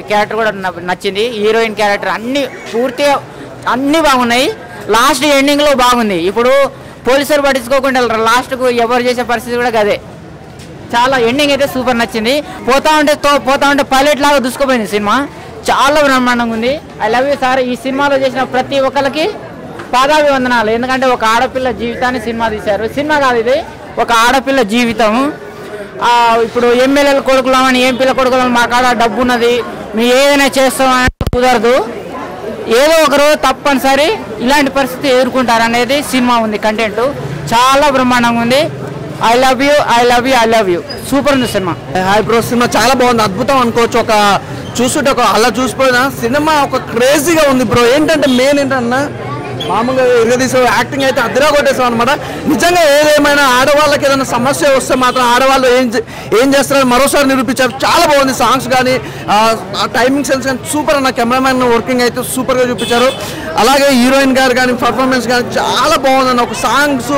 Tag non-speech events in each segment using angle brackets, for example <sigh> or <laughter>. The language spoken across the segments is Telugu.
క్యారెక్టర్ కూడా న- నచ్చింది. హీరోయిన్ క్యారెక్టర్ అన్ని పూర్తిగా అన్ని బాగున్నాయి. లాస్ట్ ఎండింగ్లో బాగుంది. ఇప్పుడు పోలీసులు పట్టించుకోకుండా లాస్ట్కు ఎవరు చేసే పరిస్థితి కూడా అదే చాలా ఎండింగ్ అయితే సూపర్ నచ్చింది. పోతా ఉంటే తో పోతా ఉంటే పైలట్ లాగా దూసుకుపోయింది సినిమా. చాలా బ్రహ్మాండంగా ఉంది. I love you sir. ఈ సినిమాలో చేసిన ప్రతి ఒక్కరికి పాదాభివందనాలు. ఎందుకంటే ఒక ఆడపిల్ల జీవితాన్ని సినిమా తీశారు. సినిమా కాదు ఇది. ఒక ఆడపిల్ల జీవితం ఇప్పుడు ఎమ్మెల్యేల కొడుకులామని ఎంపీల కొడుకులని మా కాడ డబ్బు ఉన్నది మేము ఏదైనా చేస్తామని కుదరదు. ఏదో ఒకరోజు తప్పనిసరి ఇలాంటి పరిస్థితి ఎదుర్కొంటారు అనేది సినిమా ఉంది కంటెంట్ చాలా బ్రహ్మాండంగా ఉంది. I love you I love you I love you super ఉంది సినిమా. హై బ్రో సినిమా చాలా బాగుంది. అద్భుతం అనుకోవచ్చు. ఒక చూసుంటే ఒక అలా చూసిపోయినా సినిమా ఒక క్రేజీగా ఉంది బ్రో ఏంటంటే మెయిన్ ఏంటన్నా మామూలుగా ఎరగదీసే యాక్టింగ్ అయితే అద్దరా కొట్టేసాం అనమాట నిజంగా ఏదేమైనా ఆడవాళ్ళకి ఏదైనా సమస్య వస్తే మాత్రం ఆడవాళ్ళు ఏం చే- ఏం చేస్తారని మరోసారి నిరూపించారు. చాలా బాగుంది సాంగ్స్ కానీ టైమింగ్ సెన్స్ కానీ సూపర్ అన్న కెమెరామ్యాన్ వర్కింగ్ అయితే సూపర్గా చూపించారు. అలాగే హీరోయిన్ గారు కానీ పర్ఫార్మెన్స్ కానీ చాలా బాగుందన్న ఒక సాంగ్స్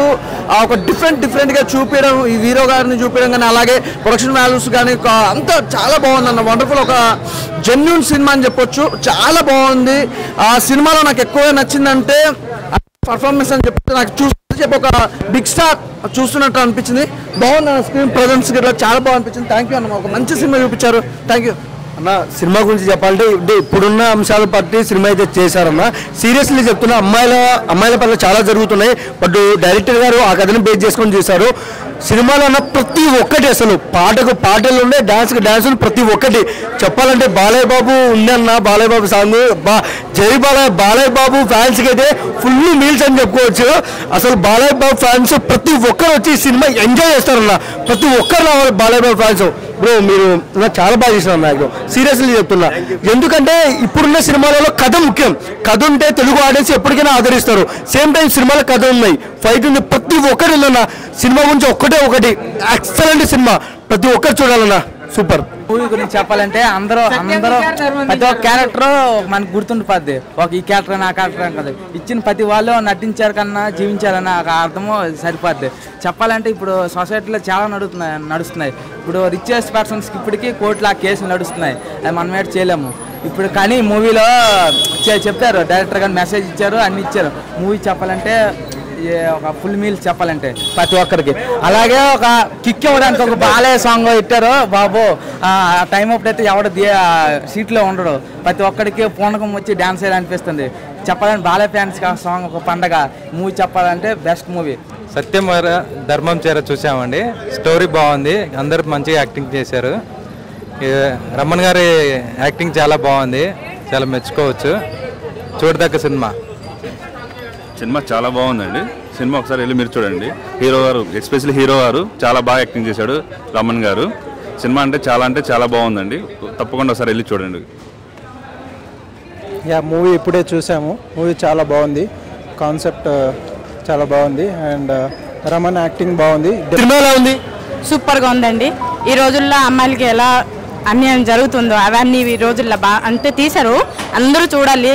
ఒక డిఫరెంట్ డిఫరెంట్గా చూపించడం ఈ హీరో గారిని చూపించడం కానీ అలాగే ప్రొడక్షన్ వాల్యూస్ కానీ అంతా చాలా బాగుందన్న వండర్ఫుల్ ఒక జెన్యున్ సినిమా అని చెప్పొచ్చు. చాలా బాగుంది. ఆ సినిమాలో నాకు ఎక్కువగా నచ్చిందంటే పర్ఫార్మెన్స్ అని చెప్పి నాకు చూస్తే చెప్పి ఒక బిగ్ స్టార్ చూస్తున్నట్టు అనిపించింది. బాగుంది స్క్రీన్ ప్రజెన్స్ గిట్లా చాలా బాగా అనిపించింది. థ్యాంక్ యూ అన్న. ఒక మంచి సినిమా చూపించారు. థ్యాంక్ యూ అన్న సినిమా గురించి చెప్పాలంటే అంటే ఇప్పుడున్న అంశాలు బట్టి సినిమా అయితే చేశారన్న. సీరియస్లీ చెప్తున్నా అమ్మాయిల అమ్మాయిల పట్ల చాలా జరుగుతున్నాయి. బట్ డైరెక్టర్ గారు ఆ కథని బేస్ చేసుకొని చేశారు. సినిమాలో అన్న ప్రతి ఒక్కటి అసలు. పాటకు పాటలు ఉండే డాన్స్కి డాన్సులు ప్రతి ఒక్కటి. చెప్పాలంటే బాలయ్య బాబు ఉందన్న బాలయ్య బాబు సాంగ్. బా జై బాలయ్య బాలయ్య బాబు ఫ్యాన్స్కి అయితే ఫుల్ మీల్స్ అని చెప్పుకోవచ్చు. అసలు బాలయ్య బాబు ఫ్యాన్స్ ప్రతి ఒక్కరు వచ్చి సినిమా ఎంజాయ్ చేస్తారన్న. ప్రతి ఒక్కరు రావాలి బాలయ్య బాబు ఫ్యాన్స్ బ్రో మీరు నాకు చాలా బాగా చేసిన నాకు సీరియస్లీ చెప్తున్నా. ఎందుకంటే ఇప్పుడున్న సినిమాలలో కథ ముఖ్యం. కథ ఉంటే తెలుగు ఆడియన్స్ ఎప్పటికైనా ఆదరిస్తారు. సేమ్ టైం సినిమాలో కథ ఉన్నాయి. ఫైట్ ఉంది. ప్రతి ఒక్కరు సినిమా గురించి ఒక్కటే ఒకటి. Excellent cinema. ప్రతి ఒక్కరు చూడాలన్నా. సూపర్ మూవీ గురించి చెప్పాలంటే అందరూ అందరూ ప్రతి ఒక్క క్యారెక్టర్ మనకు గుర్తుండిపోద్ది. ఒక ఈ క్యారెక్టర్ నా క్యారెక్టర్ అని కదా ఇచ్చిన ప్రతి వాళ్ళు నటించారు కన్నా జీవించారన్న ఒక అర్థము సరిపోద్ది. చెప్పాలంటే ఇప్పుడు సొసైటీలో చాలా నడుస్తున్నాయి నడుస్తున్నాయి. ఇప్పుడు రిచెస్ట్ పర్సన్స్కి ఇప్పటికీ కోట్ల కేసులు నడుస్తున్నాయి. అది మనం ఏడు చేయలేము. ఇప్పుడు కానీ మూవీలో చెప్పారు. డైరెక్టర్ గారు మెసేజ్ ఇచ్చారు అన్ని ఇచ్చారు. మూవీ చెప్పాలంటే ఒక ఫుల్ మీల్స్ చెప్పాలంటే ప్రతి ఒక్కరికి. అలాగే ఒక కిక్ ఇవ్వడానికి ఒక బాలయ్య సాంగ్ ఇట్టారు. బాబు ఆ టైం అప్పుడైతే ఎవడ సీట్లో ఉండడు. ప్రతి ఒక్కరికి పూనకం వచ్చి డ్యాన్స్ చేయాలనిపిస్తుంది. చెప్పాలంటే బాలయ్య ఫ్యాన్స్ సాంగ్ ఒక పండగ. మూవీ చెప్పాలంటే బెస్ట్ మూవీ. సత్యం వార ధర్మం చేర చూసామండి. స్టోరీ బాగుంది. అందరూ మంచిగా యాక్టింగ్ చేశారు. రమణ్ గారి యాక్టింగ్ చాలా బాగుంది. చాలా మెచ్చుకోవచ్చు. చూడదగ్గ సినిమా. సినిమా చాలా బాగుందండి. సినిమా ఒకసారి వెళ్ళి మీరు చూడండి. హీరో గారు ఎస్పెషల్లీ హీరో గారు చాలా బాగా యాక్టింగ్ చేశాడు రమణ్ గారు. సినిమా అంటే చాలా అంటే చాలా బాగుందండి. తప్పకుండా ఒకసారి వెళ్ళి చూడండి. యా మూవీ ఇప్పుడే చూసాము. మూవీ చాలా బాగుంది. కాన్సెప్ట్ చాలా బాగుంది. అండ్ రమణ్ యాక్టింగ్ బాగుంది. సినిమా ఎలా ఉంది? సూపర్గా ఉందండి. ఈ రోజుల్లో అమ్మాయిలకి ఎలా అన్యాయం జరుగుతుందో అవన్నీ ఈ రోజుల్లో బా అంటే తీశారు. అందరూ చూడాలి.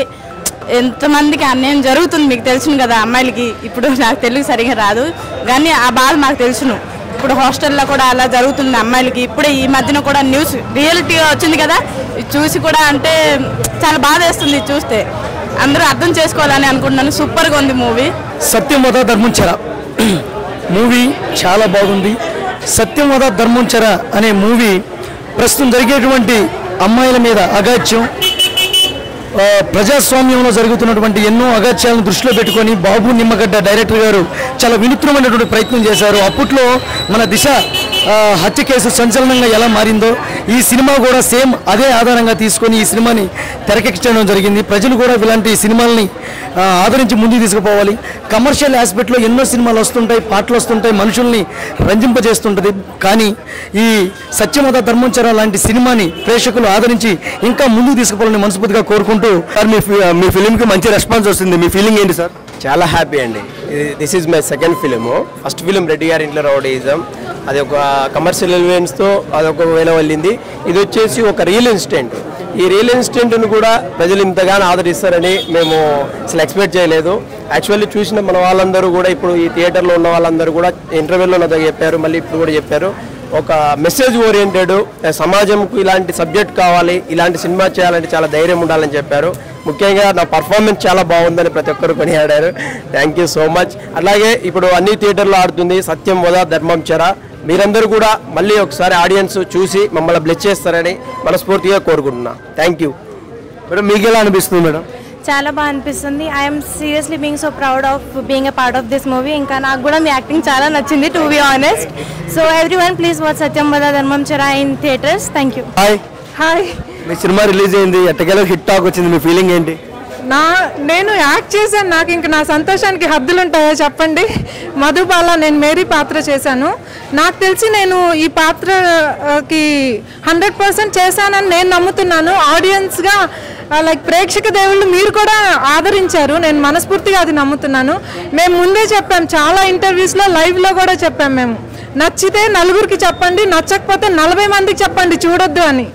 ఎంతమందికి అన్యాయం జరుగుతుంది మీకు తెలుసును కదా అమ్మాయిలకి? ఇప్పుడు నాకు తెలుగు సరిగా రాదు. కానీ ఆ బాధ మాకు తెలుసును. ఇప్పుడు హాస్టల్లో కూడా అలా జరుగుతుంది అమ్మాయిలకి. ఇప్పుడే ఈ మధ్యన కూడా న్యూస్ రియాలిటీగా వచ్చింది కదా? ఇది చూసి కూడా అంటే చాలా బాధ వేస్తుంది చూస్తే. అందరూ అర్థం చేసుకోవాలని అనుకుంటున్నాను. సూపర్గా ఉంది మూవీ. సత్యం సత్యమత ధర్మంచర <clears throat> మూవీ చాలా బాగుంది. సత్యమత ధర్మంచర అనే మూవీ ప్రస్తుతం జరిగేటువంటి అమ్మాయిల మీద అగాధ్యం. ప్రజాస్వామ్యంలో జరుగుతున్నటువంటి ఎన్నో అగత్యాలను దృష్టిలో పెట్టుకొని బాబు నిమ్మగడ్డ డైరెక్టర్ గారు చాలా వినూత్నమైనటువంటి ప్రయత్నం చేశారు. అప్పట్లో మన దిశ హత్య కేసు సంచలనంగా ఎలా మారిందో ఈ సినిమా కూడా సేమ్ అదే ఆధారంగా తీసుకొని ఈ సినిమాని తెరకెక్కించడం జరిగింది. ప్రజలు కూడా ఇలాంటి సినిమాల్ని ఆదరించి ముందుకు తీసుకుపోవాలి. కమర్షియల్ ఆస్పెక్ట్లో ఎన్నో సినిమాలు వస్తుంటాయి పాటలు వస్తుంటాయి మనుషుల్ని రంజింపజేస్తుంటుంది. కానీ ఈ సత్యమత ధర్మంచర లాంటి సినిమాని ప్రేక్షకులు ఆదరించి ఇంకా ముందుకు తీసుకుపోవాలని మనస్ఫూర్తిగా కోరుకుంటూ సార్ మీ మీ ఫిలింకి మంచి రెస్పాన్స్ వస్తుంది. మీ ఫీలింగ్ ఏంటి సార్? చాలా హ్యాపీ అండి. This is my second film first film Reddy గారి ఇంట్లో రౌడీజం అది ఒక కమర్షియల్ ఎలిమెంట్స్తో అదొక వేల వెళ్ళింది. ఇది వచ్చేసి ఒక రియల్ ఇన్సిడెంట్ ఈ రియల్ ఇన్సిడెంట్ను కూడా ప్రజలు ఇంతగానో ఆదరిస్తారని మేము అసలు ఎక్స్పెక్ట్ చేయలేదు. యాక్చువల్లీ చూసిన మన వాళ్ళందరూ కూడా ఇప్పుడు ఈ థియేటర్లో ఉన్న వాళ్ళందరూ కూడా ఇంటర్వ్యూలో నాతో చెప్పారు మళ్ళీ ఇప్పుడు కూడా చెప్పారు. ఒక మెసేజ్ ఓరియంటెడ్ సమాజంకు ఇలాంటి సబ్జెక్ట్ కావాలి ఇలాంటి సినిమా చేయాలంటే చాలా ధైర్యం ఉండాలని చెప్పారు. ముఖ్యంగా నా పర్ఫార్మెన్స్ చాలా బాగుందని ప్రతి ఒక్కరు కొనియాడారు. థ్యాంక్ యూ సో మచ్ అలాగే ఇప్పుడు అన్ని థియేటర్లో ఆడుతుంది సత్యం వద ధర్మం చెర. మీరందరూ కూడా మళ్ళీ ఒకసారి ఆడియన్స్ చూసి మమ్మల్ని బ్లెస్ చేస్తారని మనస్ఫూర్తిగా కోరుకుంటున్నా. థ్యాంక్ యూ మేడం మీకు ఎలా అనిపిస్తుంది మేడం? చాలా బాగా అనిపిస్తుంది. I'm seriously being so proud of being a part of this movie ఇంకా నాకు కూడా మీ యాక్టింగ్ చాలా నచ్చింది to be honest so everyone please watch Satyam Vada Dharmam Chara in theatres thank you hi hi me cinema release అయింది. ఎట్టకేలో హిట్ టాక్ వచ్చింది. మీ ఫీలింగ్ ఏంటి? నా నేను యాక్ట్ చేశాను. నాకు ఇంక నా సంతోషానికి హద్దులు చెప్పండి? మధుబాల నేను మేరీ పాత్ర చేశాను. నాకు తెలిసి నేను ఈ పాత్రకి హండ్రెడ్ పర్సెంట్ చేశానని నేను నమ్ముతున్నాను. ఆడియన్స్గా లైక్ ప్రేక్షక దేవుళ్ళు మీరు కూడా ఆదరించారు. నేను మనస్ఫూర్తిగా అది నమ్ముతున్నాను. మేము ముందే చెప్పాం చాలా ఇంటర్వ్యూస్లో లైవ్లో కూడా చెప్పాం మేము. నచ్చితే నలుగురికి చెప్పండి నచ్చకపోతే నలభై మందికి చెప్పండి చూడొద్దు అని.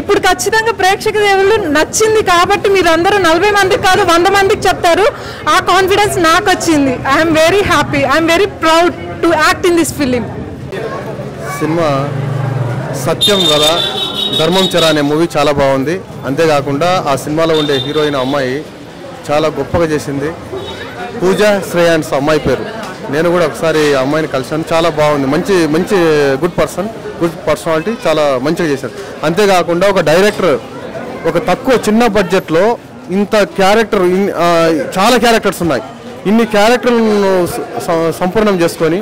ఇప్పుడు ఖచ్చితంగా ప్రేక్షక దేవుళ్ళు నచ్చింది కాబట్టి మీరు అందరూ నలభై మందికి కాదు వంద మందికి చెప్తారు. ఆ కాన్ఫిడెన్స్ నాకు వచ్చింది. I'm very happy I'm very proud to act in this film cinema Satyam కదా ధర్మం చెర అనే మూవీ చాలా బాగుంది. అంతేకాకుండా ఆ సినిమాలో ఉండే హీరోయిన్ అమ్మాయి చాలా గొప్పగా చేసింది. పూజ శ్రేయాన్స్ అమ్మాయి పేరు. నేను కూడా ఒకసారి అమ్మాయిని కలిశాను. చాలా బాగుంది. మంచి మంచి గుడ్ పర్సన్ గుడ్ పర్సనాలిటీ చాలా మంచిగా చేశారు. అంతేకాకుండా ఒక డైరెక్టర్ ఒక తక్కువ చిన్న బడ్జెట్లో ఇంత క్యారెక్టర్ చాలా క్యారెక్టర్స్ ఉన్నాయి. ఇన్ని క్యారెక్టర్లను సంపూర్ణం చేసుకొని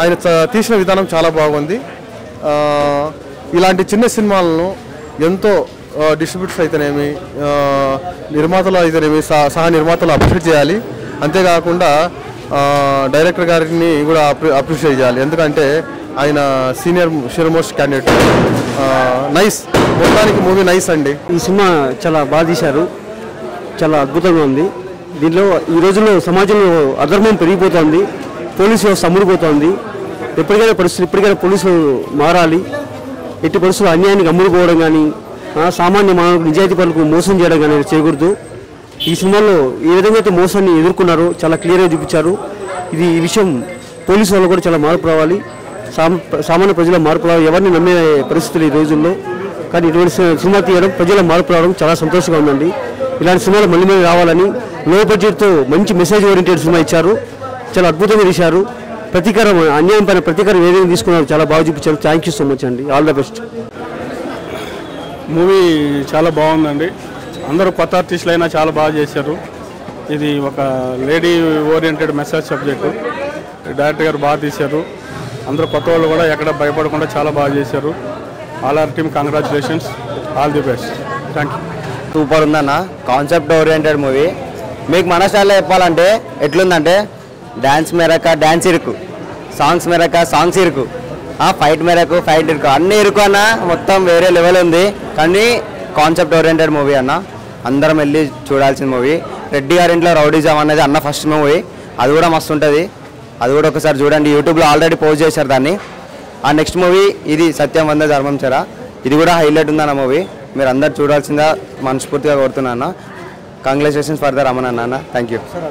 ఆయన తీసిన విధానం చాలా బాగుంది. ఇలాంటి చిన్న సినిమాలను ఎంతో డిస్ట్రిబ్యూటర్స్ అయితేనేమి నిర్మాతలు అయితేనేమి సహ సహా నిర్మాతలు అప్రిషియేట్ చేయాలి. అంతేకాకుండా డైరెక్టర్ గారిని కూడా అప్రిషియేట్ చేయాలి. ఎందుకంటే ఆయన senior senior most candidate nice. మొత్తానికి మూవీ నైస్ అండి. ఈ సినిమా చాలా బాగా తీశారు. చాలా అద్భుతంగా ఉంది. దీనిలో ఈ రోజుల్లో సమాజంలో అధర్మం పెరిగిపోతుంది. పోలీసు వ్యవస్థ అమ్ముడుపోతుంది. ఎప్పటికైనా పరిస్థితులు ఇప్పటికైనా పోలీసులు మారాలి. ఎట్టి పరిస్థితులు అన్యాయానికి అమ్ముడుపోవడం కానీ సామాన్య మానవులకు నిజాయితీ పనులకు మోసం చేయడం కానీ చేయకూడదు ఈ సినిమాలో ఏ విధంగా అయితే మోసాన్ని ఎదుర్కొన్నారో చాలా క్లియర్గా చూపించారు. ఇది ఈ విషయం పోలీసు వాళ్ళు కూడా చాలా మార్పు రావాలి. సామాన్య ప్రజల మార్పు రావాలి. ఎవరిని నమ్మే పరిస్థితులు ఈ రోజుల్లో. కానీ ఇటువంటి సినిమా తీయడం ప్రజల మార్పు రావడం చాలా సంతోషంగా ఉందండి. ఇలాంటి సినిమాలు మళ్ళీ మళ్ళీ రావాలని లో బడ్జెట్తో మంచి మెసేజ్ ఓరియంటెడ్ సినిమా ఇచ్చారు. చాలా అద్భుతంగా తీశారు. ప్రతీకారం అన్యాయం పైన ప్రతీకారం ఏదైనా తీసుకున్నారు చాలా బాగా చూపించారు. థ్యాంక్ యూ సో మచ్ అండి. ఆల్ ద బెస్ట్ మూవీ చాలా బాగుందండి. అందరూ కొత్త ఆర్టిస్టులు అయినా చాలా బాగా చేశారు. ఇది ఒక lady oriented message subject director గారు బాగా తీశారు. అందరూ కొత్త వాళ్ళు కూడా ఎక్కడ భయపడకుండా చాలా బాగా చేశారు. All our team congratulations all the best thank you super ఉందన్న. కాన్సెప్ట్ ఓరియంటెడ్ మూవీ మీకు మన స్టైల్లో చెప్పాలంటే ఎట్లుందంటే డ్యాన్స్ మేరక డ్యాన్స్ ఇరుకు. సాంగ్స్ మేరక సాంగ్స్ ఇరుకు. ఫైట్ మేరకు ఫైట్ ఇరుకు. అన్ని ఇరుకు అన్న. మొత్తం వేరే లెవెల్ ఉంది. కానీ కాన్సెప్ట్ ఓరియంటెడ్ మూవీ అన్న. అందరం వెళ్ళి చూడాల్సిన మూవీ. రెడ్డి గారింట్లో రౌడీజం అనేది అన్న ఫస్ట్ మూవీ. అది కూడా మస్తు ఉంటుంది. అది కూడా ఒకసారి చూడండి. యూట్యూబ్లో ఆల్రెడీ పోస్ట్ చేశారు దాన్ని. ఆ నెక్స్ట్ మూవీ ఇది సత్యం వంద ధర్మం ఇది కూడా హైలైట్ ఉందన్న మూవీ. మీరు అందరు చూడాల్సిందా మనస్ఫూర్తిగా కోరుతున్నాను కంగ్రాచులేషన్స్ ఫర్ ద రమణ అన్న థ్యాంక్ యూ